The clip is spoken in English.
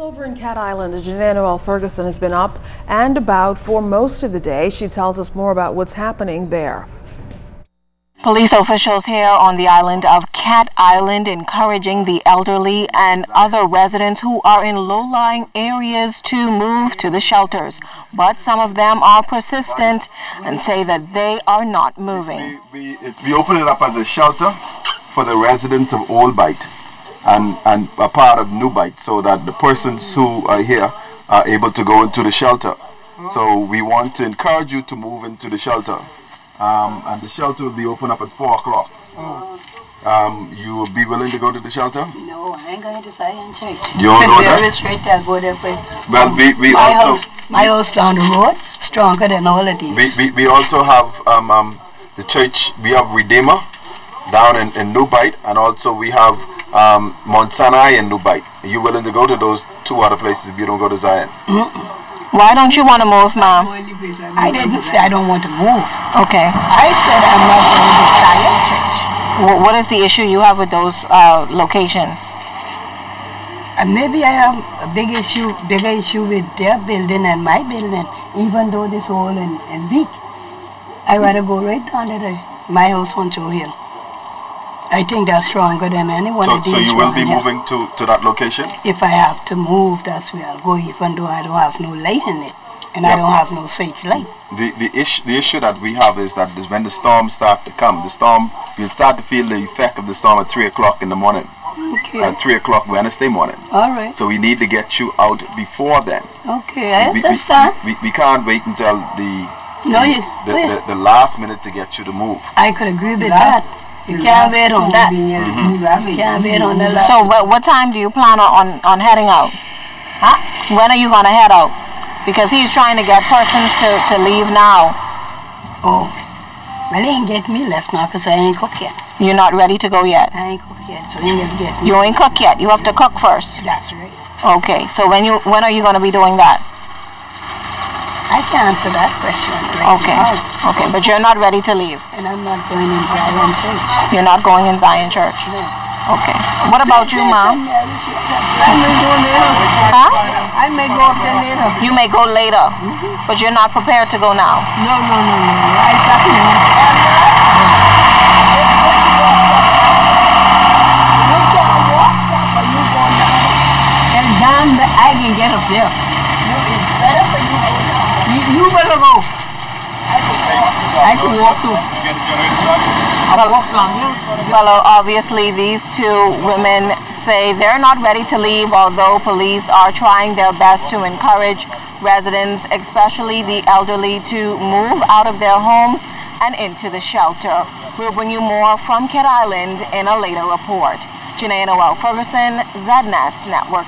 Well, over in Cat Island, Janae Noel Ferguson has been up and about for most of the day. She tells us more about what's happening there. Police officials here on the island of Cat Island encouraging the elderly and other residents who are in low-lying areas to move to the shelters. But some of them are persistent and say that they are not moving. We, we, we open it up as a shelter for the residents of Old Bight and, and a part of New Bight so that the persons who are here are able to go into the shelter. So we want to encourage you to move into the shelter. Um, and the shelter will be open up at 4 o'clock. Um, you will be willing to go to the shelter? No, I ain't going to Zion Church. You don't know that? straight, I'll go there first. Well, we, we My also house, my house down the road, stronger than all of these. we, we, we also have um, um, the church, we have Redeemer down in, in Bight and also we have um, Mount Sinai in New Bight. Are you willing to go to those two other places if you don't go to Zion? Why don't you want to move, ma'am? I didn't say I don't want to move. Okay. I said I'm not going to Zion Church. Wh- What is the issue you have with those uh, locations? And maybe I have a big issue, bigger issue with their building and my building, even though this all in, in weak. I rather go right down to the, my house on Joe Hill. I think that's stronger than any one So, of these. so you will be here. moving to, to that location? If I have to move, that's where I'll go, even though I don't have no light in it. And I don't have no safe light. The, the, issue, the issue that we have is that is when the storm start to come, the storm, you'll start to feel the effect of the storm at 3 o'clock in the morning. Okay. At 3 o'clock Wednesday morning. All right. So we need to get you out before then. Okay, I We, we, understand. we, we can't wait until the, No, you, the, the, the last minute to get you to move. I could agree with that. Mm-hmm. You can't wait on that. You can't wait on the. So what, what time do you plan on, on heading out? Huh? When are you going to head out? Because he's trying to get persons to, to leave now. Oh, well, he ain't get me left now because I ain't cook yet. You're not ready to go yet. I ain't cook yet, so he ain't get me. You ain't cook yet. You have to cook first. That's right. Okay, so when you when are you going to be doing that? I can answer that question right Okay, now. okay, but you're not ready to leave. And I'm not going in Zion Church. You're not going in Zion Church. No. Okay. What about you, mom? I may go later. Huh? I may go up there later. You may go later, mm-hmm. but you're not prepared to go now. No, no, no, no. no. I got to And down the, I can get up there. It's better for you to go down. You, better go. I can walk too. Well, obviously, these two women say they're not ready to leave, although police are trying their best to encourage residents, especially the elderly, to move out of their homes and into the shelter. We'll bring you more from Cat Island in a later report. Janae Noel Ferguson, ZNS Network.